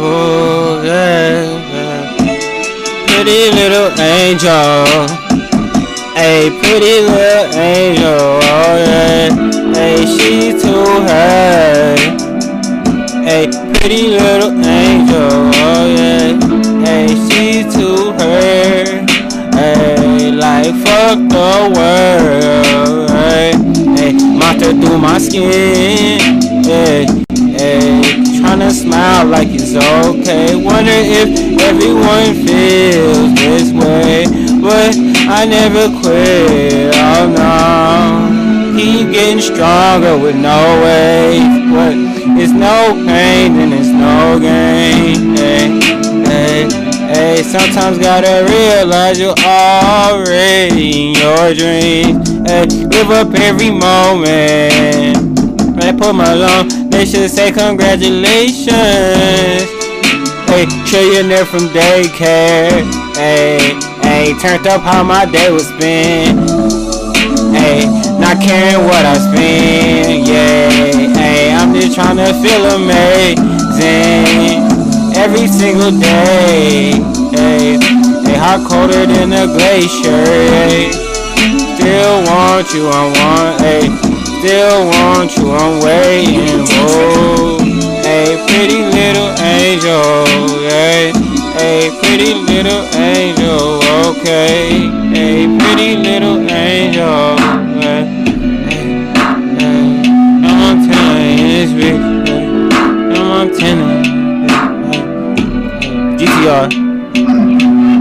Oh, yeah, yeah. Pretty little angel. A pretty little angel. Oh, yeah. Hey, she too high. A pretty little angel. Oh, yeah. Hey, she too her. Hey, like fuck the world. Hey, hey monster through my skin. Smile like it's okay. Wonder if everyone feels this way, but I never quit. Oh no, keep getting stronger with no way. But it's no pain and it's no gain. Hey, hey, hey, sometimes gotta realize you're already in your dreams. Hey, live up every moment. I put my loan, they should say congratulations. Hey, trillionaire from daycare. Hey, hey, turned up how my day was spent. Hey, not caring what I spend. Yeah, hey, I'm just trying to feel amazing every single day. Hey, hey, hot colder than a glacier. Hey, still want you, I want. Hey. Still want you, I'm waiting, oh. Hey, pretty little angel, yeah. Hey, pretty little angel, okay. Hey, pretty little angel, yeah. Hey, hey. Montana in this bitch, yeah. Montana, yeah. GTR.